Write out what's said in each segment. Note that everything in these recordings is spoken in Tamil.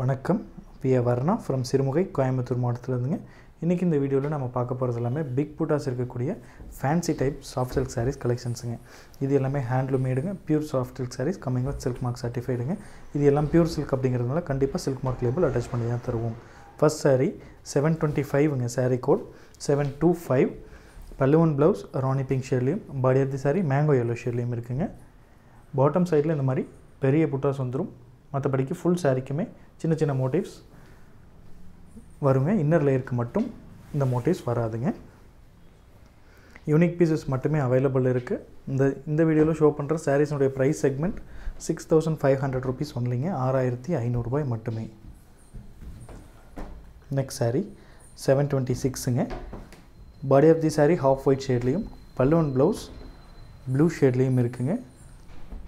வணக்கம். P A Varna from Sirumugai Coimbatore மாவட்டத்திலேருந்துங்க. இன்றைக்கி இந்த வீடியோவில் நம்ம பார்க்க போகிறது எல்லாமே பிக் புட்டாஸ் இருக்கக்கூடிய fancy type soft silk saris கலெக்ஷன்ஸுங்க இது எல்லாமே handloom மேடுங்க pure soft silk saris coming with silk mark சர்டிஃபைடுங்க இது எல்லாம் பியூர் சில்க் அப்படிங்கிறதுனால கண்டிப்பாக சில்க் மார்க் லேபிள் அட்டாச் பண்ணி தான் தருவோம். First sari seven twenty ஃபைவ்ங்க sari code seven two five pallu and blouse rani pink ஷேட்லேயும் body of the sari mango yellow ஷேட்லேயும் இருக்குங்க. பாட்டம் சைடில் இந்த மாதிரி பெரிய புட்டாஸ் வந்துடும் மற்றபடிக்கு ஃபுல் சாரிக்குமே சின்ன சின்ன மோட்டிவ்ஸ் வருங்க. இன்னர் லேயருக்கு மட்டும் இந்த மோட்டிவ்ஸ் வராதுங்க. யூனிக் பீசஸ் மட்டுமே அவைலபிள் இருக்குது இந்த இந்த வீடியோவில் ஷோ பண்ணுற சாரீஸுடைய price segment six thousand five hundred rupees ஒன்லிங்க ஆறாயிரத்தி ஐநூறுரூபாய் மட்டுமே. Next sari seven twenty சிக்ஸுங்க body of the sari half white ஷேட்லேயும் பல்லுவன் ப்ளவுஸ் ப்ளூ ஷேட்லேயும் இருக்குங்க.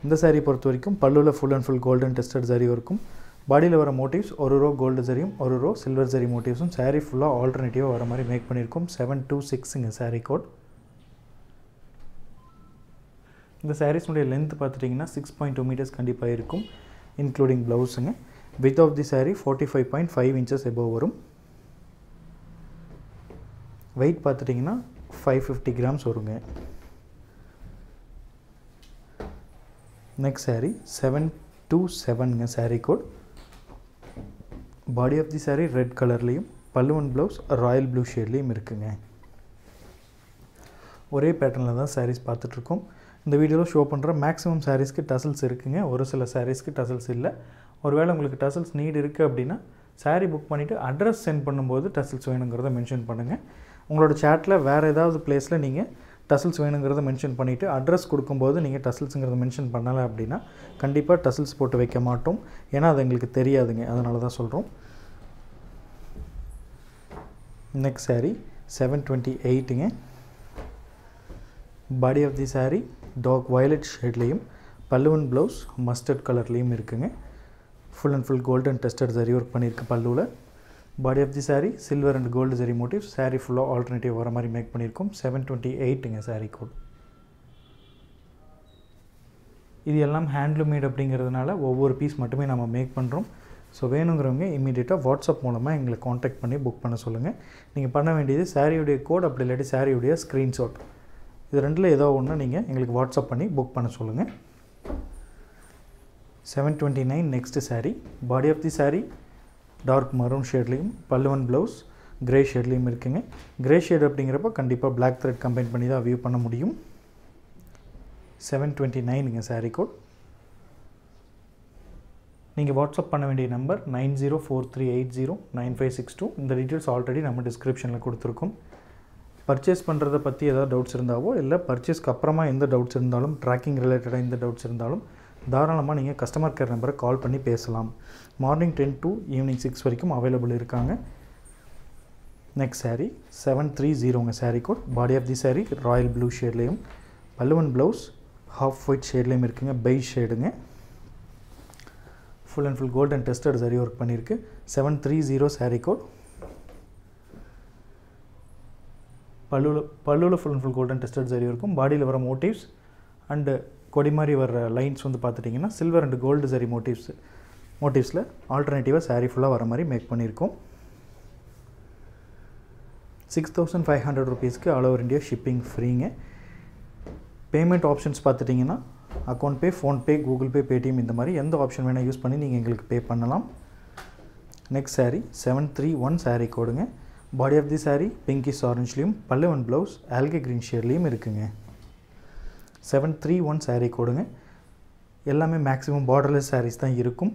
இந்த சாரீ பொறுத்த வரைக்கும் பல்லுவில் full and full golden tested zari இருக்கும். பாடியில் வர மோட்டிவ்ஸ் ஒரு ரோ கோல்டு ஜரியும் ஒரு ரோ சில்வர் ஜரி மோட்டிவ்ஸும் சாரீ ஃபுல்லாக ஆல்டர்னேட்டிவாக வர மாதிரி மேக் பண்ணியிருக்கோம். செவன் டூ சிக்ஸுங்க சாரீ கோட் இந்த சாரீஸ்னுடைய லென்த் பார்த்துட்டிங்கன்னா சிக்ஸ் பாயிண்ட் டூ மீட்டர்ஸ் கண்டிப்பாக இருக்கும் including ப்ளவுஸுங்க width of the sari forty five point five inches above வரும். வெயிட் பார்த்துட்டிங்கன்னா ஃபைவ் ஃபிஃப்டி கிராம்ஸ் வருங்க. Next sari seven two செவனுங்க sari code body of the sari red கலர்லேயும் பல்லுவன் ப்ளவுஸ் ராயல் ப்ளூ ஷேட்லேயும் இருக்குங்க. ஒரே பேட்டர்னில் தான் சாரீஸ் பார்த்துட்ருக்கோம். இந்த வீடியோவில் ஷோ பண்ணுற மேக்ஸிமம் சாரீஸ்க்கு டசல்ஸ் இருக்குங்க. ஒரு சில சாரீஸ்க்கு டசல்ஸ் இல்லை. ஒருவேளை உங்களுக்கு டசல்ஸ் நீட் இருக்குது அப்படின்னா சாரீ புக் பண்ணிவிட்டு அட்ரஸ் சென்ட் பண்ணும்போது டசல்ஸ் வேணுங்கிறத மென்ஷன் பண்ணுங்கள் உங்களோட சேட்டில் வேறு ஏதாவது பிளேஸில் நீங்கள் டசல்ஸ் வேணுங்கிறத மென்ஷன் பண்ணிவிட்டு அட்ரஸ் கொடுக்கும்போது நீங்கள் டசல்ஸுங்கிறத மென்ஷன் பண்ணலை அப்படின்னா கண்டிப்பாக டசல்ஸ் போட்டு வைக்க மாட்டோம். ஏன்னா அது எங்களுக்கு தெரியாதுங்க. அதனால தான் சொல்கிறோம் next sari seven twenty எயிட்டுங்க body of the sari dark violet ஷேட்லேயும் பல்லுவன் ப்ளவுஸ் மஸ்டர்ட் கலர்லேயும் இருக்குங்க. Full and full golden tested zari work பண்ணியிருக்கு பல்லுவில் body of the sari silver and gold zari motif sari ஃபுல்லாக ஆல்டர்னேட்டிவ் வர மாதிரி மேக் பண்ணியிருக்கோம். செவன் டுவெண்ட்டி எயிட்டுங்க சாரீ கோட் இது எல்லாம் ஹேண்ட்லூமேட் அப்படிங்கிறதுனால ஒவ்வொரு பீஸ் மட்டுமே நம்ம மேக் பண்ணுறோம் ஸோ வேணுங்கிறவங்க இமீடியட்டாக வாட்ஸ்அப் மூலமாக எங்களை காண்டாக்ட் பண்ணி புக் பண்ண சொல்லுங்கள் நீங்கள் பண்ண வேண்டியது சாரியுடைய கோட் அப்படி இல்லாட்டி சாரியுடைய ஸ்க்ரீன்ஷாட் இது ரெண்டில் ஏதோ ஒன்று நீங்கள் எங்களுக்கு வாட்ஸ்அப் பண்ணி புக் பண்ண சொல்லுங்கள் seven twenty nine next sari body of the sari dark maroon ஷேட்லேயும் பல்லுவன் ப்ளவுஸ் க்ரே ஷேட்லேயும் இருக்குங்க. க்ரே ஷேட் அப்படிங்கிறப்ப கண்டிப்பாக பிளாக் த்ரெட் கம்பைன் பண்ணி தான் வியூ பண்ண முடியும். செவன் டுவெண்ட்டி நைனுங்க சாரீ கோட் நீங்கள் வாட்ஸ்அப் பண்ண வேண்டிய number nine zero four three eight zero nine five six two இந்த டீட்டெயில்ஸ் ஆல்ரெடி நம்ம டிஸ்கிரிப்ஷனில் கொடுத்துருக்கோம். பர்ச்சேஸ் பண்ணுறதை பற்றி ஏதாவது டவுட்ஸ் இருந்தாவோ இல்லை பர்ச்சேஸ்க்கு அப்புறமா எந்த டவுட்ஸ் இருந்தாலும் ட்ராக்கிங் ரிலேட்டடாக எந்த டவுட்ஸ் இருந்தாலும் தாராளமாக நீங்கள் கஸ்டமர் கேர் நம்பரை கால் பண்ணி பேசலாம். Morning ten to evening six வரைக்கும் அவைலபிள் இருக்காங்க. Next sari seven three ஜீரோங்க sari code body of the sari royal blue ஷேட்லேயும் பல்லுவன் ப்ளவுஸ் ஹாஃப் ஒயிட் ஷேட்லேயும் இருக்குங்க by ஷேடுங்க full and full golden tested zari work பண்ணியிருக்கு. Seven three zero sari code பல்லுவில் பல்லுவில் full and full golden tested zari இருக்கும். பாடியில் வர மோட்டிவ்ஸ் அண்டு கொடி மாதிரி வர்ற லைன்ஸ் வந்து பார்த்துட்டிங்கன்னா silver and gold zari motifs மோட்டிவ்ஸில் ஆல்டர்னேட்டிவாக சாரீ ஃபுல்லாக வர மாதிரி மேக் பண்ணியிருக்கோம். சிக்ஸ் தௌசண்ட் ஃபைவ் ஹண்ட்ரட் ருபீஸ்க்கு ஆல் ஓவர் இந்தியா ஷிப்பிங் ஃப்ரீங்க பேமெண்ட் ஆப்ஷன்ஸ் பார்த்துட்டிங்கன்னா account pay PhonePe Google Pay Paytm இந்த மாதிரி எந்த ஆப்ஷன் வேணால் யூஸ் பண்ணி நீங்கள் எங்களுக்கு பே பண்ணலாம். Next sari seven three one sari கோடுங்க body of the sari pinkish ஆரஞ்ச்லேயும் Pallavan blouse algae green ஷேர்லேயும் இருக்குங்க. செவன் த்ரீ ஒன் சாரீ கொடுங்க எல்லாமே மேக்ஸிமம் பார்டர்லெஸ் சாரீஸ் தான் இருக்கும்.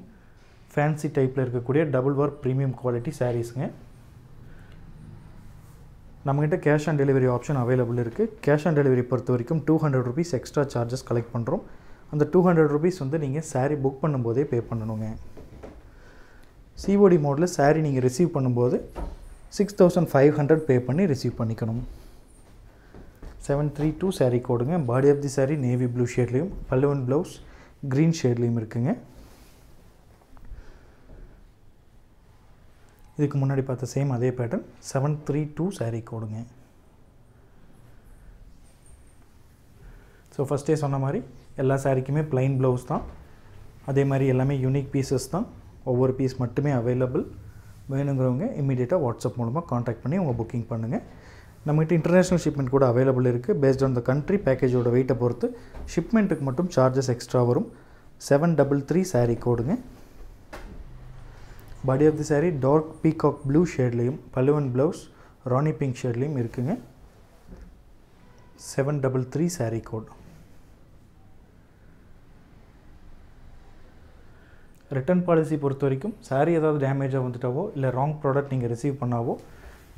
ஃபேன்சி டைப்பில் இருக்கக்கூடிய டபுள் ஒர்க் ப்ரீமியம் குவாலிட்டி சாரீஸுங்க நம்மகிட்ட cash on delivery option available இருக்குது கேஷ் ஆன் டெலிவரி பொறுத்த வரைக்கும் two hundred rupees extra charges collect பண்ணுறோம் அந்த டூ ஹண்ட்ரட் ருபீஸ் வந்து நீங்கள் சாரீ புக் பண்ணும்போதே பே பண்ணணுங்க. சிஓடி மோடில் சாரீ நீங்கள் ரிசீவ் பண்ணும்போது six thousand five hundred pay பண்ணி ரிசீவ் பண்ணிக்கணும். Seven three two sari கோடுங்க. Body of the sari navy blue ஷேட்லேயும் பல்லுவன் ப்ளவுஸ் க்ரீன் ஷேட்லேயும் இருக்குங்க. இதுக்கு முன்னாடி பார்த்த சேம் அதே pattern seven three two sari கோடுங்க. So ஃபஸ்ட்டே சொன்ன மாதிரி எல்லா சாரீக்குமே ப்ளைன் ப்ளவுஸ் தான். அதே மாதிரி எல்லாமே யூனிக் பீசஸ் தான். ஒவ்வொரு பீஸ் மட்டுமே அவைலபிள் வேணுங்கிறவங்க இம்மிடியேட்டாக வாட்ஸ்அப் மூலமாக காண்டாக்ட் பண்ணி உங்கள் புக்கிங் பண்ணுங்கள் நம்மகிட்ட இன்டர்நேஷ்னல் ஷிப்மெண்ட் கூட அவைலபிள் இருக்குது பேஸ்ட் ஆன் த கண்ட்ரி பேக்கேஜோட வெயிட்டை பொறுத்து ஷிப்மெண்ட்டுக்கு மட்டும் சார்ஜஸ் எக்ஸ்ட்ரா வரும். Seven double three sari கோடுங்க. Body of the sari dark peacock blue ஷேட்லேயும் பல்லுவன் ப்ளவுஸ் ராணி பிங்க் ஷேட்லேயும் இருக்குங்க. Seven double three sari code return policy பொறுத்த வரைக்கும் சாரீ ஏதாவது டேமேஜாக வந்துட்டாவோ இல்லை ராங் ப்ராடக்ட் நீங்கள் ரிசீவ் பண்ணாவோ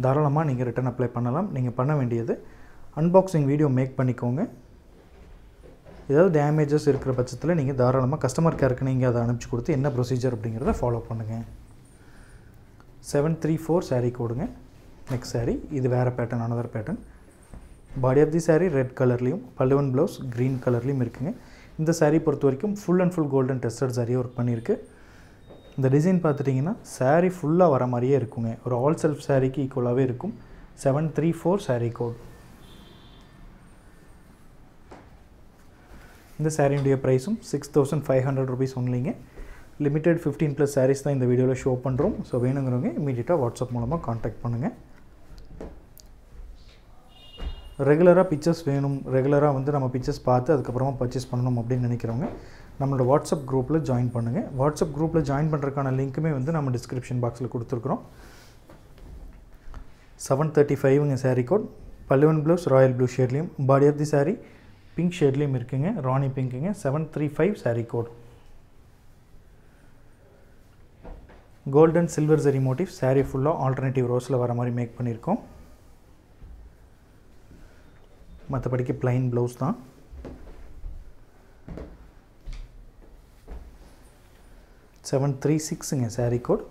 தாராளமாக நீங்கள் ரிட்டர்ன் அப்ளை பண்ணலாம். நீங்கள் பண்ண வேண்டியது அன்பாக்சிங் வீடியோ மேக் பண்ணிக்கோங்க. ஏதாவது டேமேஜஸ் இருக்கிற பட்சத்தில் நீங்கள் தாராளமாக கஸ்டமர் கேருக்கு நீங்கள் அதை அனுப்பிச்சி கொடுத்து என்ன ப்ரொசீஜர் அப்படிங்கிறத ஃபாலோ பண்ணுங்கள் செவன் த்ரீ ஃபோர் சாரீ கொடுங்க. நெக்ஸ்ட் சாரீ இது வேறு pattern another pattern body of the sari red கலர்லேயும் பல்லுவன் ப்ளவுஸ் க்ரீன் கலர்லேயும் இருக்குங்க. இந்த சாரீ பொறுத்த வரைக்கும் full and full golden tested சாரியாக work பண்ணியிருக்கு. இந்த டிசைன் பார்த்துட்டிங்கன்னா சாரீ ஃபுல்லாக வர மாதிரியே இருக்குங்க. ஒரு ஆல் செல்ஃப் சாரீக்கு ஈக்குவலாகவே இருக்கும். Seven three four sari code இந்த சாரியுடைய ப்ரைஸும் six thousand five hundred rupees ஒன்லிங்க limited fifteen plus saris தான் இந்த வீடியோவில் ஷோ பண்ணுறோம் ஸோ வேணுங்கிறவங்க இமீடியட்டாக வாட்ஸ்அப் மூலமாக காண்டாக்ட் பண்ணுங்கள் ரெகுலராக பிக்சர்ஸ் வேணும். ரெகுலராக வந்து நம்ம பிக்சர்ஸ் பார்த்து அதுக்கப்புறமா பர்ச்சேஸ் பண்ணணும் அப்படின்னு நினைக்கிறவங்க நம்மளோட வாட்ஸ்அப் குரூப்பில் ஜாயின் பண்ணுங்கள் வாட்ஸ்அப் குரூப்பில் ஜாயின் பண்ணுறதுக்கான லிங்க்குமே வந்து நம்ம டிஸ்கிரிப்ஷன் பாக்ஸில் கொடுத்துருக்குறோம். செவன் தேர்ட்டி ஃபைவ்ங்க சாரீ கோட் பல்லுவன் blouse royal blue ஷேட்லேயும் body of the sari pink ஷேட்லேயும் இருக்குங்க. ராணி பிங்க்குங்க seven three five sari code golden silver zari motive sari ஃபுல்லாக ஆல்டர்னேட்டிவ் ரோஸில் வர மாதிரி மேக் பண்ணியிருக்கோம். மற்றபடிக்கு ப்ளைன் ப்ளவுஸ் தான். Seven three சிக்ஸுங்க sari code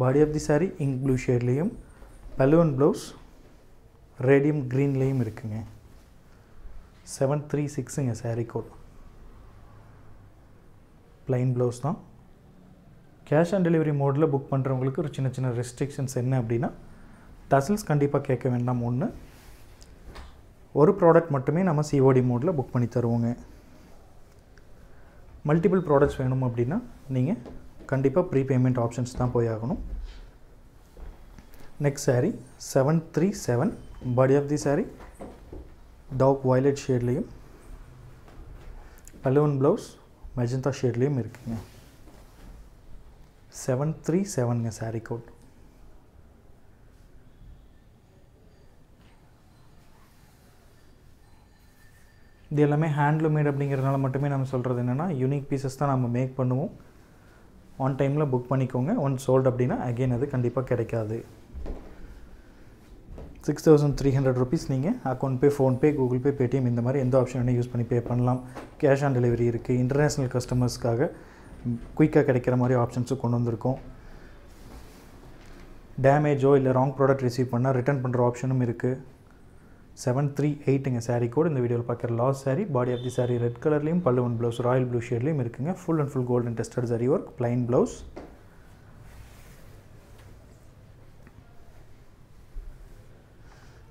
body of the sari ink blue ஷேட்லேயும் பலூன் ப்ளவுஸ் ரேடியம் க்ரீன்லேயும் இருக்குங்க. செவன் த்ரீ சிக்ஸுங்க சாரீ கோட் ப்ளைன் ப்ளவுஸ் தான். கேஷ் ஆன் டெலிவரி மோடில் புக் பண்ணுறவங்களுக்கு ஒரு சின்ன சின்ன ரெஸ்ட்ரிக்ஷன்ஸ் என்ன அப்படின்னா டசில்ஸ் கண்டிப்பாக கேட்க வேண்டாம். ஒன்று ஒரு ப்ராடக்ட் மட்டுமே நம்ம சிஓடி மோடில் புக் பண்ணி தருவோங்க. மல்டிபிள் ப்ராடக்ட்ஸ் வேணும் அப்படின்னா நீங்கள் கண்டிப்பாக ப்ரீ பேமெண்ட் ஆப்ஷன்ஸ் தான் போய் ஆகணும். Next sari seven three seven body of the sari dark violet ஷேட்லேயும் பல்லுவன் ப்ளவுஸ் மெஜந்தா ஷேட்லேயும் இருக்குங்க. செவன் த்ரீ செவனுங்க சாரீ கோட் இது எல்லாமே ஹேண்ட்லூமேட் அப்படிங்கிறதுனால மட்டுமே நம்ம சொல்கிறது என்னென்னா யூனிக் பீசஸ் தான் நம்ம மேக் பண்ணுவோம். ஆன் டைமில் புக் பண்ணிக்கோங்க. ஒன் சோல்டு அப்படின்னா அகெயின் அது கண்டிப்பாக கிடைக்காது. Six thousand three hundred rupees நீங்கள் account pay PhonePe Google Pay Paytm இந்த மாதிரி எந்த ஆப்ஷன் வேணும் யூஸ் பண்ணி பே பண்ணலாம். கேஷ் ஆன் டெலிவரி இருக்குது இன்டர்நேஷ்னல் கஸ்டமர்ஸ்க்காக குயிக்காக கிடைக்கிற மாதிரி ஆப்ஷன்ஸும் கொண்டு வந்திருக்கோம். டேமேஜோ இல்லை ராங் ப்ராடக்ட் ரிசீவ் பண்ணால் ரிட்டர்ன் பண்ணுற ஆப்ஷனும் இருக்குது செவன் த்ரீ எயிட்டுங்க சாரீ கோட் இந்த வீடியோவில் பார்க்குற last sari body of the sari red கலர்லேயும் பல்லுவன் ப்ளவுஸ் ராயல் ப்ளூ ஷேட்லேயும் இருக்குங்க. Full and full golden tested sari work plain blouse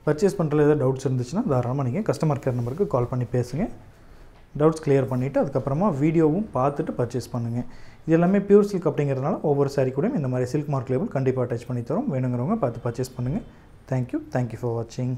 purchase பண்ணுறதுல ஏதாவது டவுட்ஸ் இருந்துச்சுன்னா தாராளமாக நீங்கள் கஸ்டமர் கேர் நம்பருக்கு கால் பண்ணி பேசுங்க. டவுட்ஸ் கிளியர் பண்ணிவிட்டு அதுக்கப்புறமா வீடியோவும் பார்த்துட்டு பர்ச்சேஸ் பண்ணுங்கள் இது எல்லாமே பியூர் சில்க் அப்படிங்கிறதுனால ஒவ்வொரு சாரீ கூடயும் இந்த மாதிரி சில்க் மார்க் லேபிள் கண்டிப்பாக அட்டாச் பண்ணி தரோம். வேணுங்கிறவங்க பார்த்து பர்ச்சேஸ் பண்ணுங்கள் தேங்க்யூ தேங்க்யூ ஃபார் வாட்சிங்